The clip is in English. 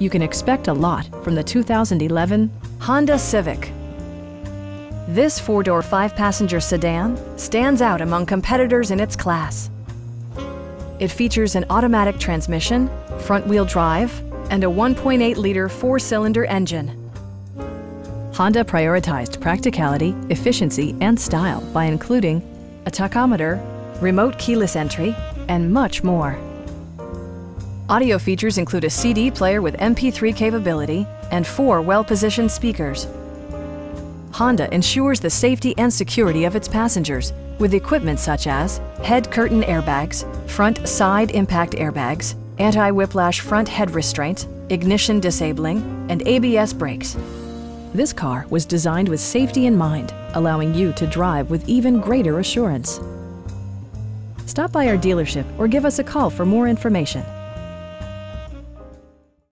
you can expect a lot from the 2011 Honda Civic. This four-door, five-passenger sedan stands out among competitors in its class. It features an automatic transmission, front-wheel drive, and a 1.8-liter four-cylinder engine. Honda prioritized practicality, efficiency, and style by including a tachometer, remote keyless entry, and much more. Audio features include a CD player with MP3 capability and four well-positioned speakers. Honda ensures the safety and security of its passengers with equipment such as head curtain airbags, front side impact airbags, anti-whiplash front head restraint, ignition disabling, and ABS brakes. This car was designed with safety in mind, allowing you to drive with even greater assurance. Stop by our dealership or give us a call for more information.